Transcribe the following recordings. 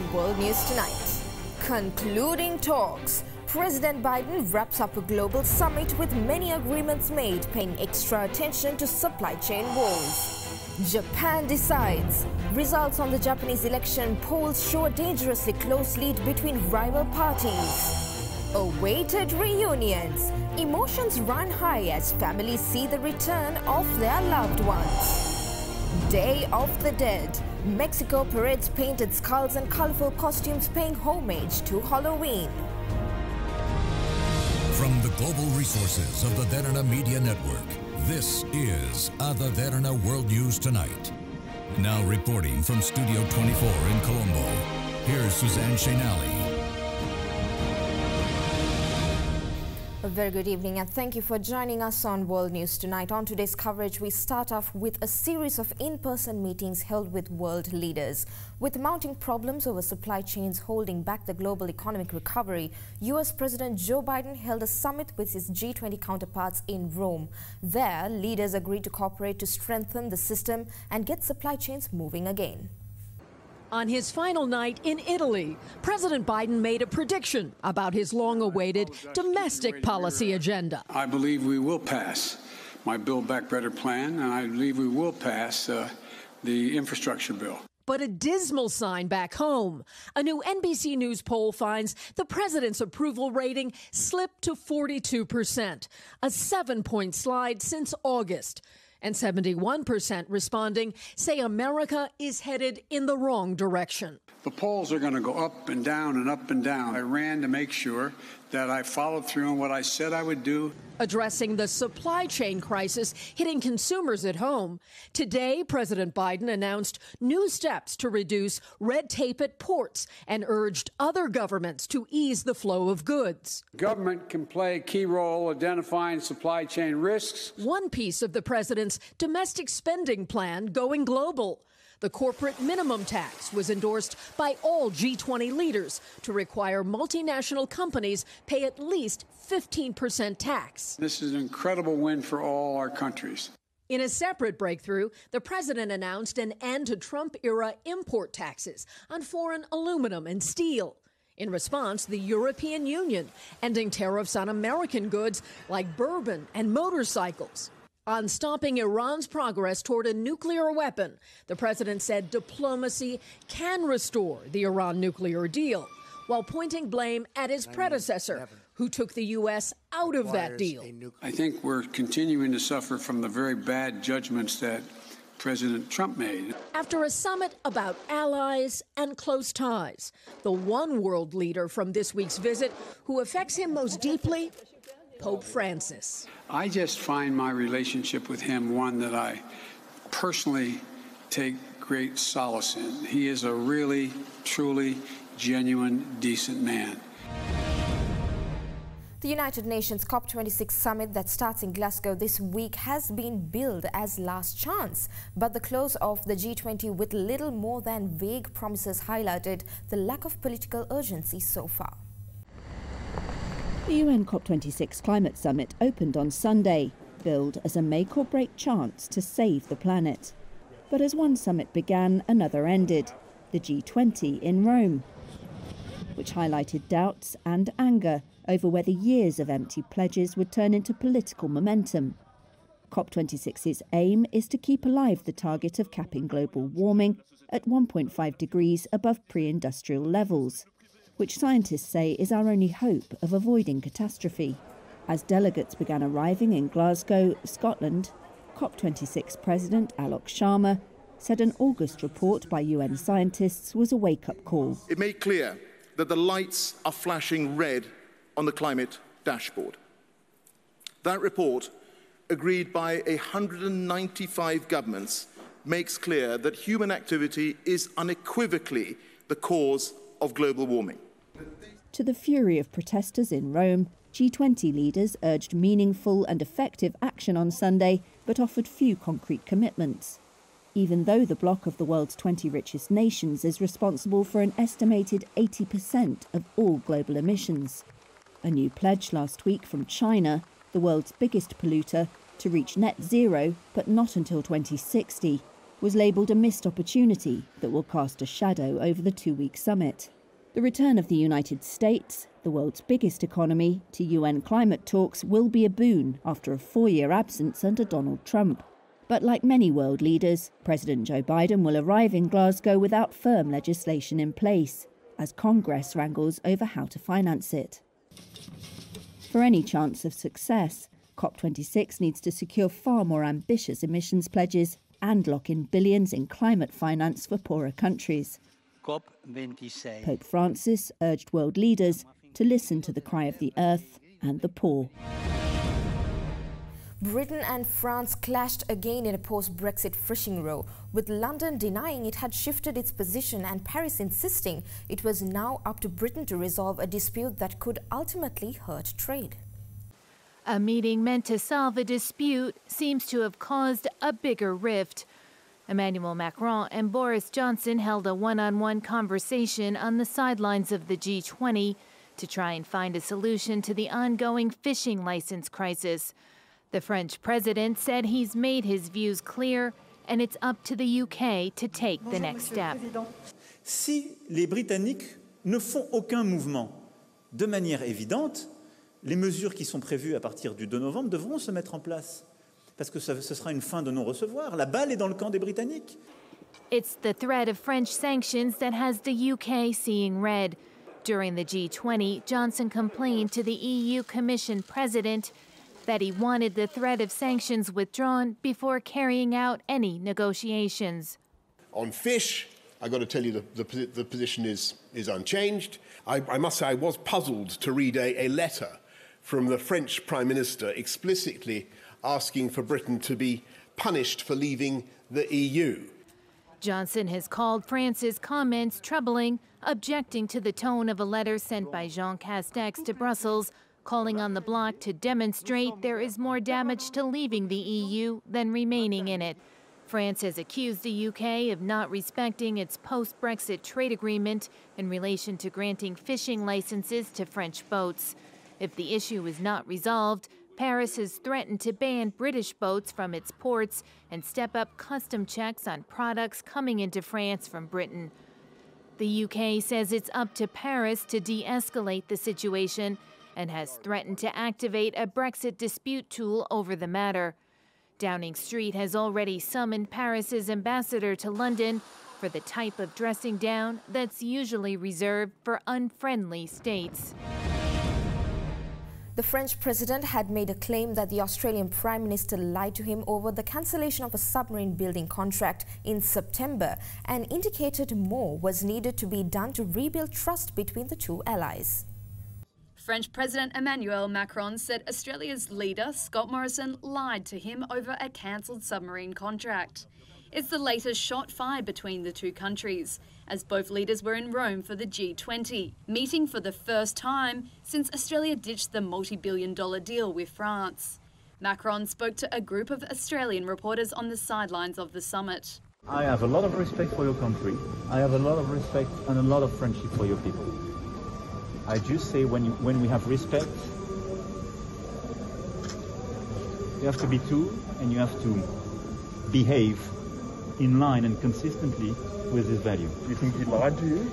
on World News Tonight. Concluding talks. President Biden wraps up a global summit with many agreements made, paying extra attention to supply chain woes. Japan decides. Results on the Japanese election polls show a dangerously close lead between rival parties. Awaited reunions. Emotions run high as families see the return of their loved ones. Day of the Dead. Mexico parades painted skulls and colorful costumes paying homage to Halloween. From the global resources of the Derana Media Network, this is Ada Derana World News Tonight. Now reporting from Studio 24 in Colombo, here's Suzanne Shenali. A very good evening and thank you for joining us on World News Tonight. On today's coverage, we start off with a series of in-person meetings held with world leaders. With mounting problems over supply chains holding back the global economic recovery, U.S. President Joe Biden held a summit with his G20 counterparts in Rome. There, leaders agreed to cooperate to strengthen the system and get supply chains moving again. On his final night in Italy, President Biden made a prediction about his long awaited domestic policy agenda. I believe we will pass my Build Back Better plan, and I believe we will pass uh, the infrastructure bill. But a dismal sign back home. A new NBC News poll finds the president's approval rating slipped to 42%, a seven point slide since August and 71% responding say America is headed in the wrong direction. The polls are going to go up and down and up and down. I ran to make sure that I followed through on what I said I would do. Addressing the supply chain crisis hitting consumers at home, today President Biden announced new steps to reduce red tape at ports and urged other governments to ease the flow of goods. Government can play a key role identifying supply chain risks. One piece of the president's domestic spending plan going global. The corporate minimum tax was endorsed by all G20 leaders to require multinational companies pay at least 15% tax. This is an incredible win for all our countries. In a separate breakthrough, the president announced an end to Trump era import taxes on foreign aluminum and steel. In response, the European Union ending tariffs on American goods like bourbon and motorcycles. On stopping Iran's progress toward a nuclear weapon, the president said diplomacy can restore the Iran nuclear deal, while pointing blame at his predecessor, who took the U.S. out of that deal. I think we're continuing to suffer from the very bad judgments that President Trump made. After a summit about allies and close ties, the one world leader from this week's visit who affects him most deeply Pope Francis. I just find my relationship with him one that I personally take great solace in. He is a really, truly, genuine, decent man. The United Nations COP26 summit that starts in Glasgow this week has been billed as last chance. But the close of the G20 with little more than vague promises highlighted the lack of political urgency so far. The UN COP26 climate summit opened on Sunday, billed as a make or break chance to save the planet. But as one summit began, another ended, the G20 in Rome, which highlighted doubts and anger over whether years of empty pledges would turn into political momentum. COP26's aim is to keep alive the target of capping global warming at 1.5 degrees above pre industrial levels which scientists say is our only hope of avoiding catastrophe. As delegates began arriving in Glasgow, Scotland, COP26 President Alok Sharma said an August report by UN scientists was a wake up call. It made clear that the lights are flashing red on the climate dashboard. That report, agreed by 195 governments, makes clear that human activity is unequivocally the cause of global warming. To the fury of protesters in Rome, G20 leaders urged meaningful and effective action on Sunday, but offered few concrete commitments. Even though the bloc of the world's 20 richest nations is responsible for an estimated 80% of all global emissions. A new pledge last week from China, the world's biggest polluter, to reach net zero, but not until 2060, was labelled a missed opportunity that will cast a shadow over the two week summit. The return of the United States, the world's biggest economy, to UN climate talks will be a boon after a four year absence under Donald Trump. But like many world leaders, President Joe Biden will arrive in Glasgow without firm legislation in place, as Congress wrangles over how to finance it. For any chance of success, COP26 needs to secure far more ambitious emissions pledges and lock in billions in climate finance for poorer countries. Pope Francis urged world leaders to listen to the cry of the earth and the poor. Britain and France clashed again in a post-Brexit fishing row, with London denying it had shifted its position and Paris insisting it was now up to Britain to resolve a dispute that could ultimately hurt trade. A meeting meant to solve a dispute seems to have caused a bigger rift. Emmanuel Macron and Boris Johnson held a one-on-one conversation on the sidelines of the G20 to try and find a solution to the ongoing fishing license crisis. The French president said he's made his views clear and it's up to the UK to take the next step. Si les Britanniques ne font aucun mouvement de manière évidente, les mesures qui sont prévues à partir du 2 novembre devront se mettre en place. Parce que ce sera une fin de non-recevoir. La balle est dans le camp des Britanniques. It's the threat of French sanctions that has the UK seeing red. During the G20, Johnson complained to the EU Commission president that he wanted the threat of sanctions withdrawn before carrying out any negotiations. On fish, I've got to tell you the, the, the position is, is unchanged. I, I, must say I was puzzled to read a, a letter from the French Prime Minister explicitly asking for Britain to be punished for leaving the EU. Johnson has called France's comments troubling, objecting to the tone of a letter sent by Jean Castex to Brussels calling on the bloc to demonstrate there is more damage to leaving the EU than remaining in it. France has accused the UK of not respecting its post Brexit trade agreement in relation to granting fishing licenses to French boats. If the issue is not resolved, Paris has threatened to ban British boats from its ports and step up custom checks on products coming into France from Britain. The UK says it's up to Paris to de escalate the situation and has threatened to activate a Brexit dispute tool over the matter. Downing Street has already summoned Paris's ambassador to London for the type of dressing down that's usually reserved for unfriendly states. The French president had made a claim that the Australian Prime Minister lied to him over the cancellation of a submarine building contract in September and indicated more was needed to be done to rebuild trust between the two allies. French President Emmanuel Macron said Australia's leader, Scott Morrison, lied to him over a cancelled submarine contract. It's the latest shot fired between the two countries, as both leaders were in Rome for the G20, meeting for the first time since Australia ditched the multi billion dollar deal with France. Macron spoke to a group of Australian reporters on the sidelines of the summit. I have a lot of respect for your country. I have a lot of respect and a lot of friendship for your people. I just say when, you, when we have respect, you have to be true and you have to behave in line and consistently with this value. Do you think he lied to you?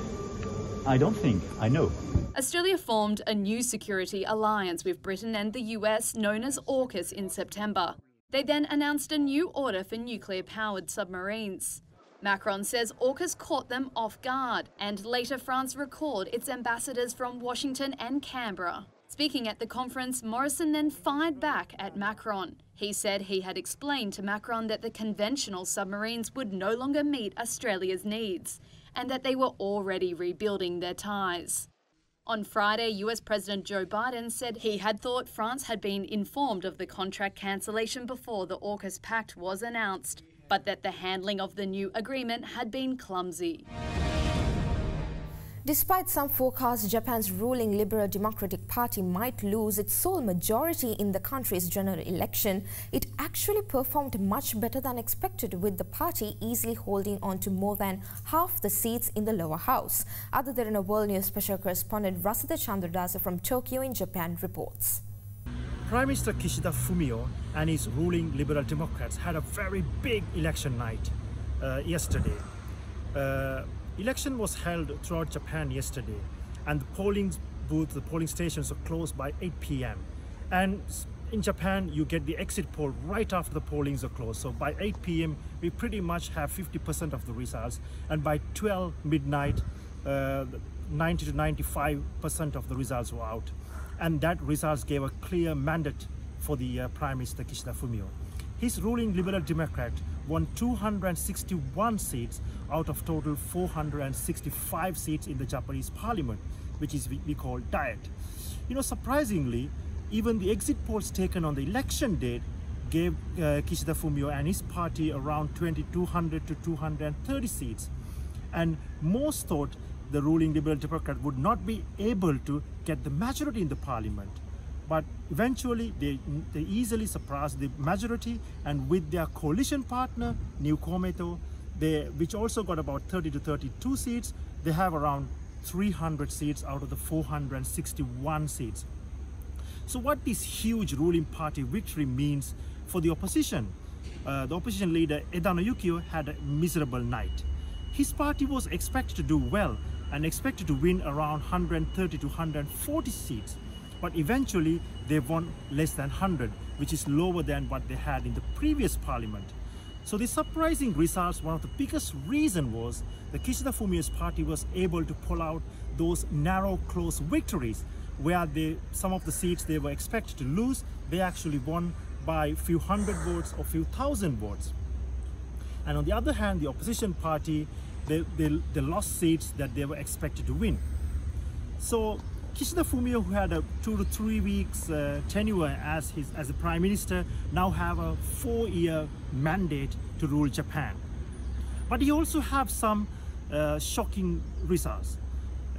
I don't think. I know. Australia formed a new security alliance with Britain and the US known as AUKUS in September. They then announced a new order for nuclear powered submarines. Macron says AUKUS caught them off guard, and later France recalled its ambassadors from Washington and Canberra. Speaking at the conference, Morrison then fired back at Macron. He said he had explained to Macron that the conventional submarines would no longer meet Australia's needs and that they were already rebuilding their ties. On Friday, US President Joe Biden said he had thought France had been informed of the contract cancellation before the AUKUS pact was announced but that the handling of the new agreement had been clumsy. Despite some forecasts, Japan's ruling Liberal Democratic Party might lose its sole majority in the country's general election, it actually performed much better than expected, with the party easily holding on to more than half the seats in the lower house. Ada Derana World News special correspondent Rasida Chandradasa from Tokyo in Japan reports. Prime Minister Kishida Fumio and his ruling Liberal Democrats had a very big election night. uh, yesterday. Uh, election was held throughout Japan yesterday, and the polling booths, the polling stations are closed by 8 p.m. And in Japan, you get the exit poll right after the pollings are closed. So by 8 p.m., we pretty much have 50% of the results, and by 12 midnight, uh, 90 to 95% of the results were out. And that results gave a clear mandate for the uh, Prime Minister Kishida Fumio. His ruling Liberal Democrat won 261 seats out of total 465 seats in the Japanese parliament, which is we call Diet. You know, surprisingly, even the exit polls taken on the election date gave uh, Kishida Fumio and his party around 2200 to 230 seats. And most thought the ruling Liberal Democrat would not be able to get the majority in the parliament. But eventually they, they easily surpassed the majority and with their coalition partner, New Komeito, they, which also got about 30 to 32 seats, they have around 300 seats out of the 461 seats. So what this huge ruling party victory means for the opposition, uh, the opposition leader Edano Yukio had a miserable night. His party was expected to do well and expected to win around 130 to 140 seats, but eventually they won less than 100, which is lower than what they had in the previous parliament. So the surprising results, one of the biggest reason was the Kishida Fumio's party was able to pull out those narrow close victories where they, some of the seats they were expected to lose, they actually won by few hundred votes or few thousand votes. And on the other hand, the opposition party, they, they, they lost seats that they were expected to win. So Kishida Fumio, who had a two to three weeks uh, tenure as his as a prime minister, now have a four-year mandate to rule Japan. But he also have some uh, shocking results.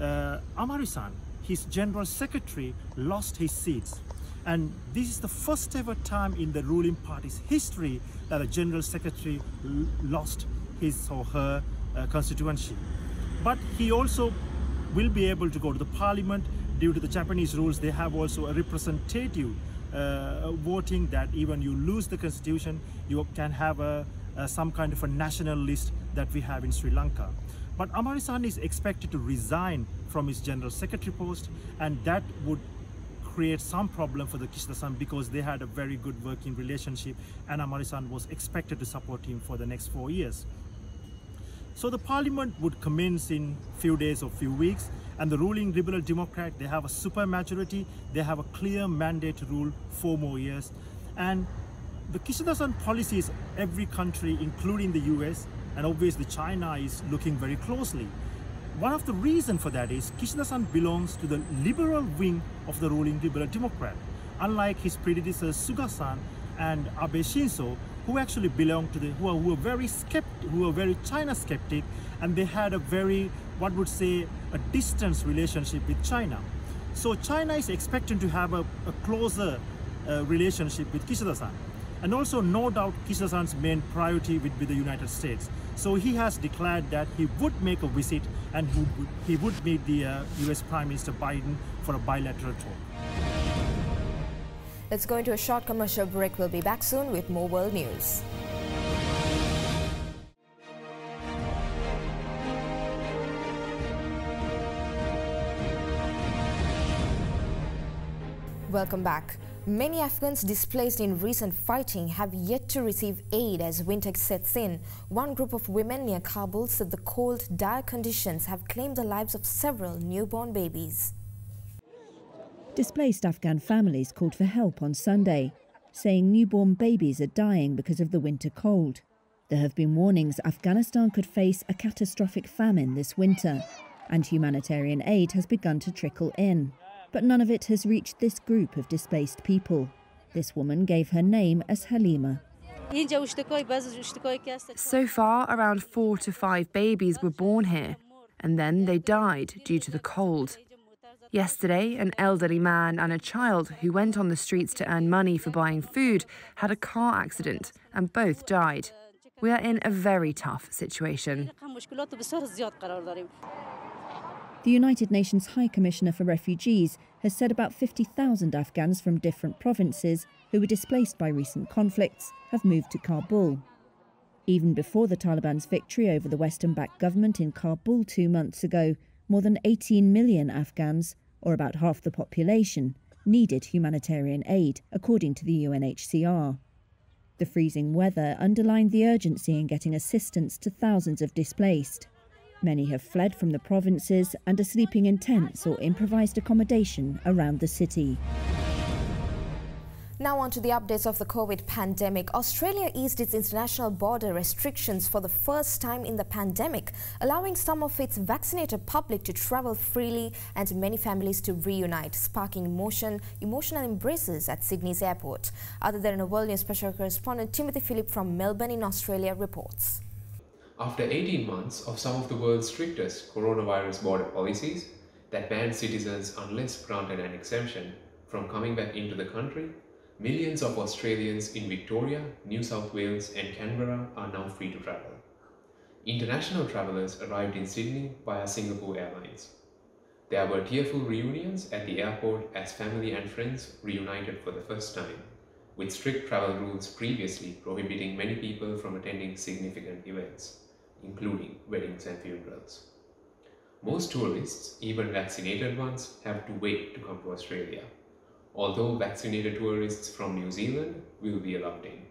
Uh, Amari-san, his general secretary lost his seats. And this is the first ever time in the ruling party's history that a general secretary lost his or her uh, constituency. But he also will be able to go to the parliament due to the Japanese rules. They have also a representative uh, voting that even you lose the constitution, you can have a, a, some kind of a national list that we have in Sri Lanka. But Amari-san is expected to resign from his general secretary post and that would create some problem for the Kishida-san because they had a very good working relationship and Amari-san was expected to support him for the next four years. So the parliament would commence in a few days or few weeks and the ruling Liberal Democrat, they have a super majority, they have a clear mandate to rule four more years and the Kishida-san policies every country including the US and obviously China is looking very closely. One of the reasons for that is Kishida-san belongs to the liberal wing of the ruling Liberal Democrat, unlike his predecessors Suga-san and Abe Shinzo, who actually belong to the who are, who are very skeptic, who are very China skeptic, and they had a very what would say a distance relationship with China. So China is expecting to have a, a closer uh, relationship with Kishida-san. And also, no doubt, Kishida-san's main priority would be the United States. So he has declared that he would make a visit and he would, he would meet the uh, US Prime Minister Biden for a bilateral talk. Let's go into a short commercial break. We'll be back soon with more world news. Welcome back. Many Afghans displaced in recent fighting have yet to receive aid as winter sets in. One group of women near Kabul said the cold, dire conditions have claimed the lives of several newborn babies. Displaced Afghan families called for help on Sunday, saying newborn babies are dying because of the winter cold. There have been warnings Afghanistan could face a catastrophic famine this winter, and humanitarian aid has begun to trickle in but none of it has reached this group of displaced people. This woman gave her name as Halima. So far, around four to five babies were born here, and then they died due to the cold. Yesterday, an elderly man and a child who went on the streets to earn money for buying food had a car accident, and both died. We are in a very tough situation. The United Nations High Commissioner for Refugees has said about 50,000 Afghans from different provinces who were displaced by recent conflicts have moved to Kabul. Even before the Taliban's victory over the Western backed government in Kabul two months ago, more than 18 million Afghans, or about half the population, needed humanitarian aid, according to the UNHCR. The freezing weather underlined the urgency in getting assistance to thousands of displaced. Many have fled from the provinces and are sleeping in tents or improvised accommodation around the city. Now on to the updates of the COVID pandemic. Australia eased its international border restrictions for the first time in the pandemic, allowing some of its vaccinated public to travel freely and many families to reunite, sparking emotion, emotional embraces at Sydney's airport. Ada Derana World News special correspondent Timothy Phillip from Melbourne in Australia reports. After 18 months of some of the world's strictest coronavirus border policies that banned citizens unless granted an exemption from coming back into the country, Millions of Australians in Victoria, New South Wales and Canberra are now free to travel. International travellers arrived in Sydney via Singapore Airlines. There were tearful reunions at the airport as family and friends reunited for the first time, with strict travel rules previously prohibiting many people from attending significant events, including weddings and funerals. Most tourists, even vaccinated ones, have to wait to come to Australia although vaccinated tourists from New Zealand will be allowed in.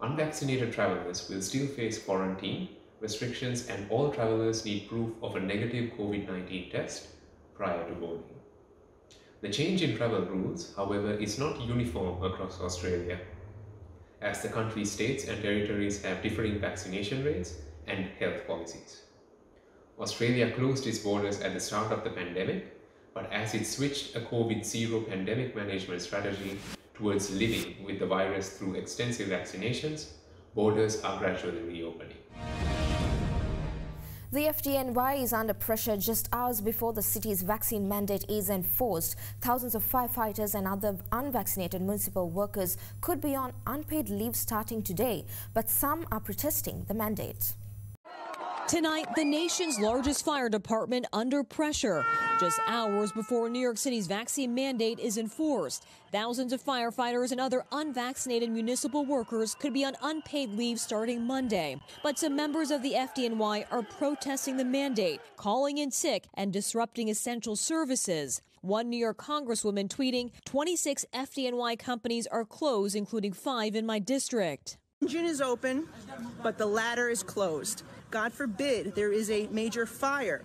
Unvaccinated travelers will still face quarantine restrictions and all travelers need proof of a negative COVID-19 test prior to boarding. The change in travel rules, however, is not uniform across Australia, as the country's states and territories have differing vaccination rates and health policies. Australia closed its borders at the start of the pandemic but as it switched a COVID-0 pandemic management strategy towards living with the virus through extensive vaccinations, borders are gradually reopening. The FDNY is under pressure just hours before the city's vaccine mandate is enforced. Thousands of firefighters and other unvaccinated municipal workers could be on unpaid leave starting today, but some are protesting the mandate. Tonight, the nation's largest fire department under pressure. Just hours before New York City's vaccine mandate is enforced, thousands of firefighters and other unvaccinated municipal workers could be on unpaid leave starting Monday. But some members of the FDNY are protesting the mandate, calling in sick and disrupting essential services. One New York congresswoman tweeting 26 FDNY companies are closed, including five in my district. Engine is open, but the ladder is closed. God forbid there is a major fire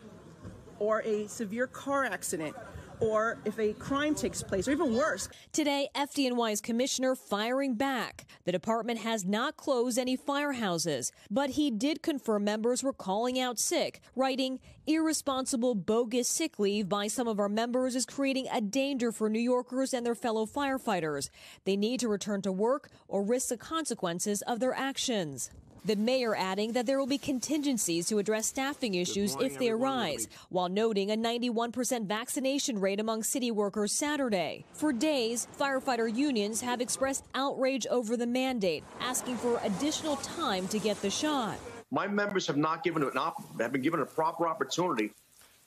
or a severe car accident or if a crime takes place, or even worse. Today, FDNY's commissioner firing back. The department has not closed any firehouses, but he did confirm members were calling out sick, writing, irresponsible, bogus sick leave by some of our members is creating a danger for New Yorkers and their fellow firefighters. They need to return to work or risk the consequences of their actions. The mayor adding that there will be contingencies to address staffing issues if they arise, while noting a 91% vaccination rate among city workers Saturday. For days, firefighter unions have expressed outrage over the mandate, asking for additional time to get the shot. My members have not given an op- have been given a proper opportunity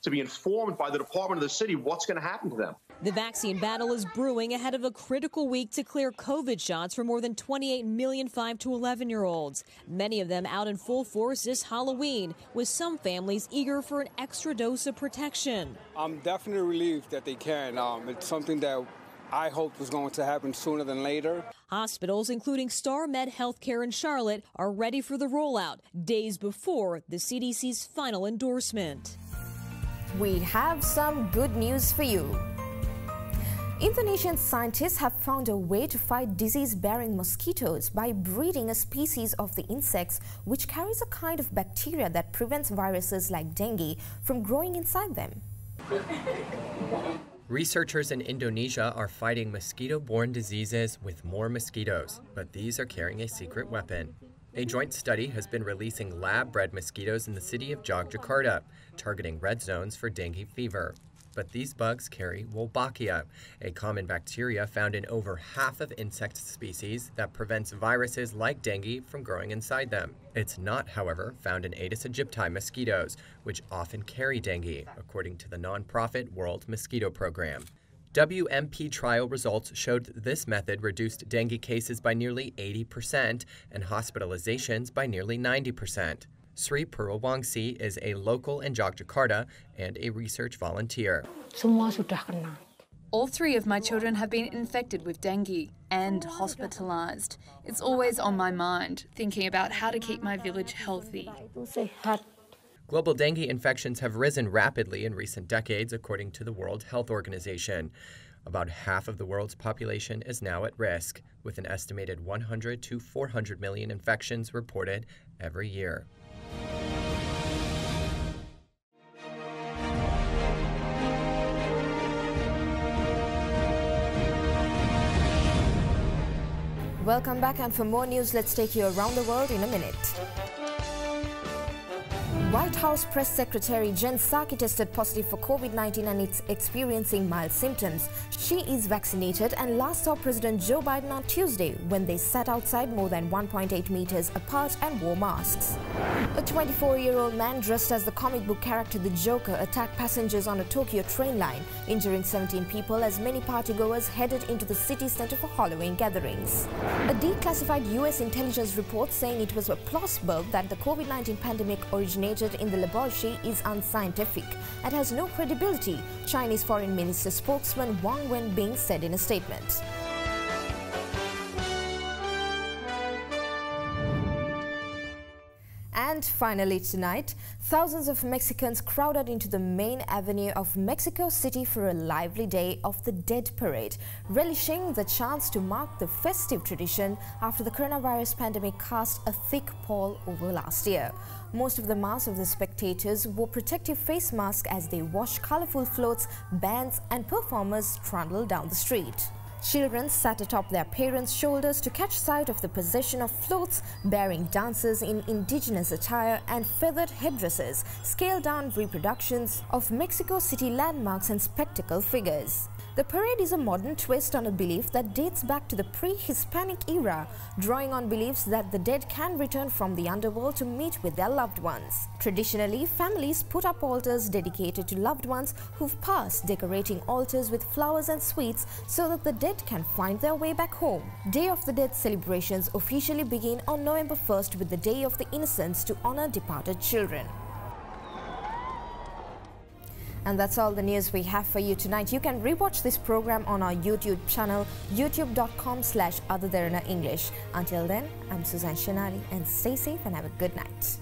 to be informed by the Department of the City what's going to happen to them. The vaccine battle is brewing ahead of a critical week to clear COVID shots for more than 28 million 5 to 11 year olds. Many of them out in full force this Halloween, with some families eager for an extra dose of protection. I'm definitely relieved that they can. Um, it's something that I hoped was going to happen sooner than later. Hospitals, including Star Med Healthcare in Charlotte, are ready for the rollout days before the CDC's final endorsement. We have some good news for you. Indonesian scientists have found a way to fight disease-bearing mosquitoes by breeding a species of the insects which carries a kind of bacteria that prevents viruses like dengue from growing inside them. Researchers in Indonesia are fighting mosquito-borne diseases with more mosquitoes, but these are carrying a secret weapon. A joint study has been releasing lab-bred mosquitoes in the city of Jogjakarta, targeting red zones for dengue fever but these bugs carry Wolbachia, a common bacteria found in over half of insect species that prevents viruses like dengue from growing inside them. It's not, however, found in Aedes aegypti mosquitoes, which often carry dengue, according to the nonprofit World Mosquito Program. WMP trial results showed this method reduced dengue cases by nearly 80% and hospitalizations by nearly 90%. Sri Purwangsi is a local in Yogyakarta and a research volunteer. All three of my children have been infected with dengue and hospitalized. It's always on my mind, thinking about how to keep my village healthy. Global dengue infections have risen rapidly in recent decades, according to the World Health Organization. About half of the world's population is now at risk, with an estimated 100 to 400 million infections reported every year. Welcome back, and for more news, let's take you around the world in a minute. White House Press Secretary Jen Psaki tested positive for COVID-19 and is experiencing mild symptoms. She is vaccinated and last saw President Joe Biden on Tuesday when they sat outside more than 1.8 meters apart and wore masks. A 24-year-old man dressed as the comic book character the Joker attacked passengers on a Tokyo train line, injuring 17 people as many partygoers headed into the city center for Halloween gatherings. A declassified U.S. intelligence report saying it was a plausible that the COVID-19 pandemic originated in the laboratory is unscientific and has no credibility, Chinese Foreign Minister spokesman Wang Wenbin said in a statement. And finally tonight, thousands of Mexicans crowded into the main avenue of Mexico City for a lively day of the Dead Parade, relishing the chance to mark the festive tradition after the coronavirus pandemic cast a thick pall over last year. Most of the mass of the spectators wore protective face masks as they watched colorful floats, bands and performers trundle down the street. Children sat atop their parents' shoulders to catch sight of the procession of floats bearing dancers in indigenous attire and feathered headdresses, scaled-down reproductions of Mexico City landmarks and spectacle figures. The parade is a modern twist on a belief that dates back to the pre-Hispanic era, drawing on beliefs that the dead can return from the underworld to meet with their loved ones. Traditionally, families put up altars dedicated to loved ones who've passed, decorating altars with flowers and sweets so that the dead can find their way back home. Day of the Dead celebrations officially begin on November 1st with the Day of the Innocents to honor departed children. And that's all the news we have for you tonight. You can rewatch this program on our YouTube channel, youtube.com slash English. Until then, I'm Suzanne Shenali and stay safe and have a good night.